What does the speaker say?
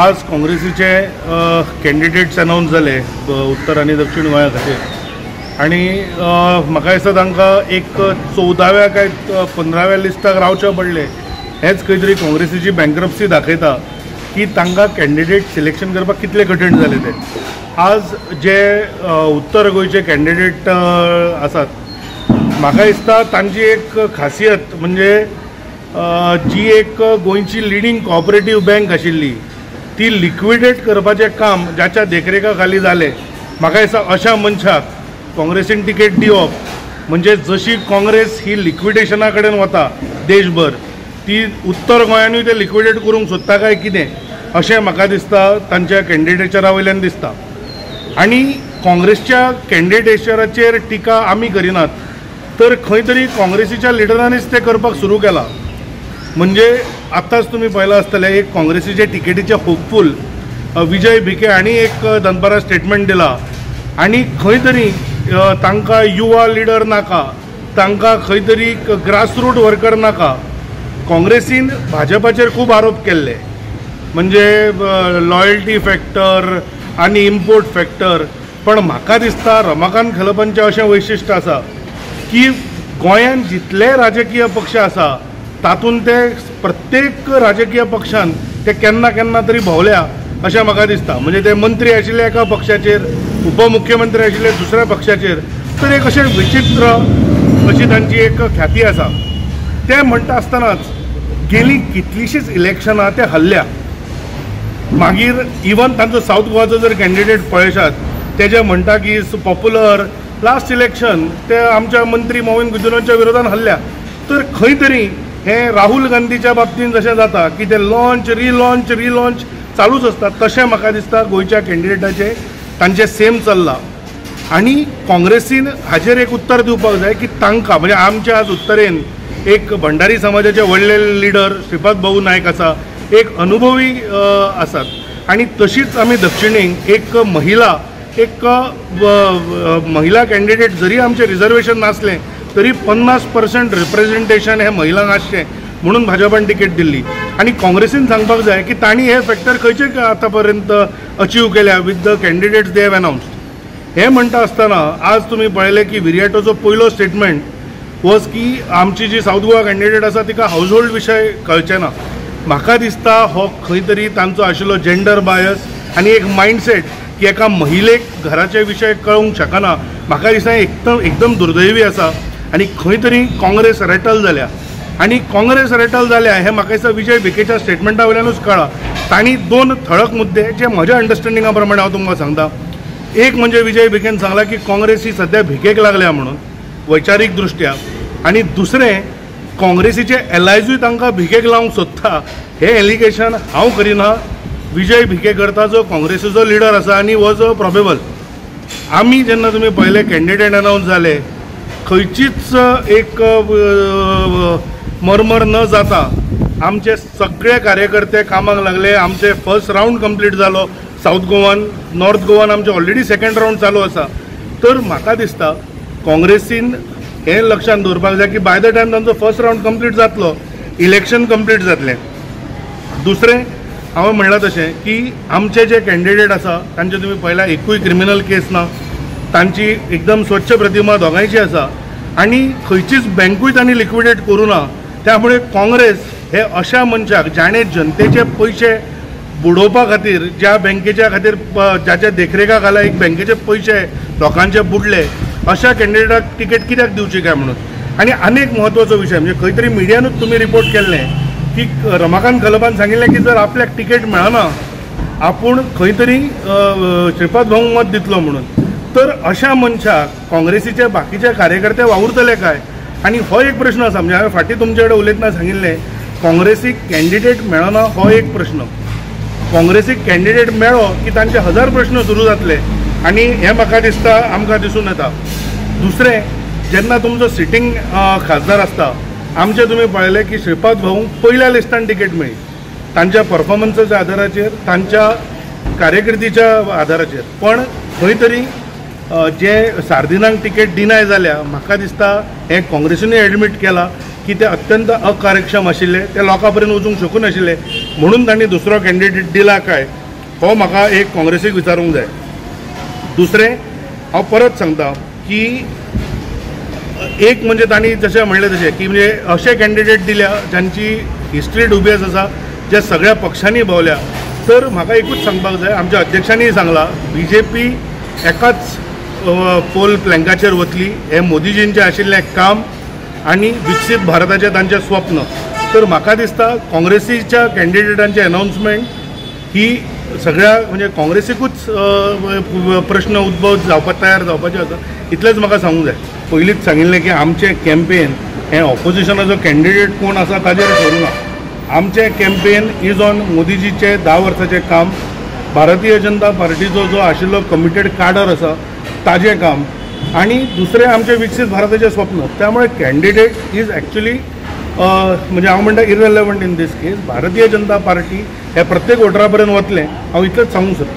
आज काँग्रेसीचे candidates announce जाले उत्तर आनी दक्षिण गोंया खातीर आनी म्हाका दिसता तांकां एक चवदाव्या काय पंदराव्या लिस्टाक रावचें पडलें. हेच खंय तरी काँग्रेसीची बँक्रप्सी दाखयता की तांकां कॅन्डिडेट सिलेक्शन करपाक कितलें कठीण जालें तें. आज जे उत्तर गोंयचे कॅन्डिडेट आसात म्हाका दिसता तांची एक खासियत म्हणजे जी एक गोंयची लिडींग कॉपरेटीव बँक आशिल्ली ती लिक्विडेट करपाचें काम जाच्या देखरेखा खाली जालें म्हाका दिसता अशा मनशाक काँग्रेसीन तिकेट दिवप म्हणजे जशी काँग्रेस ही लिक्विडेशना कडेन वता देशभर ती उत्तर गोंयानूय ते लिक्विडेट करूंक सोदता काय कितें अशें म्हाका दिसता तांच्या कॅन्डिडेटरा वयल्यान दिसता. आणि काँग्रेसच्या कॅन्डिडेटराचेर टिका आमी करिनात. तर खंय तरी काँग्रेसीच्या लिडरांनीच ते करपाक सुरू केला. म्हणजे आत्ताच तुम्ही पाहिलं आसतलें एक काँग्रेसीचे टिकेटीचे होपफूल विजय भिके हांणी एक दनपारा स्टेटमेंट दिला. आनी खंय तरी तांकां युवा लिडर नाका तांकां खंय तरी ग्रासरूट वर्कर नाका. काँग्रेसीन भाजपाचेर खूब आरोप केल्ले. म्हणजे लॉयल्टी फॅक्टर आनी इम्पोर्ट फॅक्टर पण म्हाका दिसता रमाकांत खलपांचें अशें वैशिश्ट आसा की गोंयांत जितले राजकीय पक्ष आसा तातूंत ते प्रत्येक राजकीय पक्षान ते केन्ना केन्ना तरी भोवल्या अशें म्हाका दिसता. म्हणजे ते मंत्री आशिल्ले एका पक्षाचेर उपमुख्यमंत्री आशिल्ले दुसऱ्या पक्षाचेर तर एक अशें विचित्र अशी तांची एक ख्याती आसा. ते म्हणटा आसतनाच गेलीं कितलींशींच इलेक्शनां ते हल्ल्या. मागीर इवन तांचो साऊथ गोवाचो जर कॅन्डिडेट पळयशात तेजे म्हणटा की पॉप्युलर लास्ट इलेक्शन ते आमच्या मंत्री मोहीन गुजरालच्या विरोधात हल्ल्या. तर खंय तरी हे राहुल गांधीच्या बाबतींत जशें जाता की ते लॉन्च रिलॉन्च रिलॉन्च चालूच आसता तशें म्हाका दिसता गोंयच्या कॅन्डिडेटाचे तांचे सेम चल्ला. आणि काँग्रेसीन हाजेर एक उत्तर दिवपाक जाय की तांकां म्हणजे आमच्या आज उत्तरेन एक भंडारी समाजाचे व्हडले लिडर श्रीपाद भाऊ नायक आसा एक अनुभवी आसात आणि तशीच आमी दक्षिणेक एक महिला एक महिला कॅन्डिडेट जरी आमचे रिझर्वेशन नासलें तरी पन्नास पर्संट रिप्रेझेंटेशन हे महिलांक आसचें म्हणून भाजपान तिकेट दिल्ली आणि काँग्रेसीन सांगपाक जाय की तांणी हे फॅक्टर खंयचे आतां पर्यंत अचीव केल्या with the candidates they have announced हे म्हणटा आसतना आज तुम्ही पळयलें की विरियाटोचो पयलो स्टेटमेंट वॉज की आमची जी साऊथ गोवा कॅन्डिडेट आसा तिका हाऊसहोल्ड विशय कळचे ना. म्हाका दिसता हो खंय तरी तांचो आशिल्लो जेंडर बायस आनी एक मायंडसेट की एका महिलेक घराचे विशय कळूंक शकना. म्हाका दिसता एकदम एकदम दुर्दैवी आसा आनी खंय तरी काँग्रेस रेटल जाल्या आनी काँग्रेस रेटल जाल्या हे म्हाका दिसता विजय भिकेच्या स्टेटमेंटा वयल्यानूच कळ्ळा तांणी दोन ठळक मुद्दे जे म्हज्या अंडरस्टँडिंगा प्रमाणे हांव तुमकां सांगता. एक म्हणजे विजय भिकेन सांगला की काँग्रेस ही सध्या भिकेक लागल्या म्हणून वैचारीक दृश्ट्या आणि दुसरें काँग्रेसीचे एलायजूय तांकां भिकेक लावंक सोदता हे एलिगेशन हांव करिना विजय भिके करता जो काँग्रेसीचो लिडर आसा आनी वॉज जो प्रॉबेबल आमी जेन्ना तुमी पयले कॅन्डिडेट अनावन्स जाले खंयचीच एक मरमर न जाता आमचे सगळे कार्यकर्ते कामाक लागले. आमचे फर्स्ट राऊंड कंप्लीट जालो साऊथ गोवान नॉर्थ गोवान आमचे ऑलरेडी सेकंड राऊंड चालू आसा तर म्हाका दिसता काँग्रेसीन हें लक्षात दवरपाक जाय की बाय द टायम तांचो फर्स्ट राऊंड कंप्लीट जातलो इलेक्शन कंप्लीट जातलें. दुसरें हांवें म्हणलां तशें की आमचे जे कॅन्डिडेट आसा तांचे तुमी पळयला एकूय क्रिमिनल केस ना. तांची एकदम स्वच्छ प्रतिमा दोगांयची आसा आनी खंयचीच बँकूय तांणी लिक्विडेट करूं ना त्यामुळे काँग्रेस हे अशा मनशाक जाणें जनतेचे पयशे बुडोवपा खातीर ज्या बँकेच्या खातीर ज्याच्या देखरेखा खाला एक बँकेचे पयशे लोकांचे बुडले अशा कॅन्डिडेटाक तिकेट कित्याक दिवची काय म्हणून? आनी अनेक म्हत्वाचो विशय म्हणजे खंय तरी मिडियानूच तुमी रिपोर्ट केल्लें की रमाकांत कलबान सांगिल्लें की जर आपल्याक तिकेट मेळना आपूण खंय तरी श्रीपाद भाऊ मत दितलो म्हणून. तर अशा मनशाक काँग्रेसीचे बाकीचे कार्यकर्ते वावुरतले काय? आनी हो एक प्रश्न आसा म्हणजे हांवें फाटीं तुमचे कडेन उलयतना सांगिल्लें काँग्रेसीक कॅन्डिडेट मेळना हो एक प्रश्न. काँग्रेसीक कॅन्डिडेट मेळ्ळो की तांचे हजार प्रश्न सुरू जातले आनी हें म्हाका दिसता आमकां दिसून येता. दुसरें जेन्ना तुमचो सिटींग खासदार आसता आमचे तुमी पळयलें की श्रीपाद भाऊ पयल्या लिस्टान तिकेट मेळ्ळी तांच्या परफॉर्मन्साच्या आदाराचेर तांच्या कार्यकिर्दीच्या आदाराचेर पण खंय तरी जे सार्दिनांक तिकेट डिनाय जाल्या म्हाका दिसता हें काँग्रेसीनूय एडमीट केलां की ते अत्यंत अकार्यक्षम आशिल्ले ते लोकां पर्यंत वचूंक शकून आशिल्ले म्हणून तांणी दुसरो कॅन्डिडेट दिला काय हो म्हाका एक काँग्रेसीक विचारूंक जाय. दुसरें हांव परत सांगता की एक म्हणजे तांणी जशें म्हणलें तशें की म्हणजे अशे कॅन्डिडेट दिल्या जांची हिस्ट्री डुबियस आसा जे सगळ्या पक्षांनी भोवल्या. तर म्हाका एकूच सांगपाक जाय आमच्या अध्यक्षांनी सांगला बी जे पी एकाच पोल प्लँकाचेर वतली. हें मोदीजींचें आशिल्लें काम आनी विकसीत भारताचें तांचें स्वप्न. तर म्हाका दिसता काँग्रेसीच्या कॅन्डिडेटांची अनाउन्समेंट ही सगळ्या म्हणजे काँग्रेसीकूच प्रश्न उद्भव जावपाक तयार जावपाचे आसा. इतलेंच म्हाका सांगूंक जाय. पयलींच सांगिल्लें की आमचें कॅम्पेन हें ऑपोजिशनाचो कॅन्डिडेट कोण आसा ताजेर ना आमचें कॅम्पेन इज ऑन मोदीजीचें धा वर्साचें काम. भारतीय जनता पार्टीचो जो आशिल्लो कमिटेड काडर आसा ताजें काम आनी दुसरें आमचें विकसीत भारताचें स्वप्न. त्यामुळे कॅन्डिडेट इज ॲक्च्युली म्हणजे हांव म्हणटा इरेलेवंट in this case Bharatiya Janata party हे प्रत्येक वोटरा पर्यंत वतलें. हांव इतलेंच सांगूंक सोदतां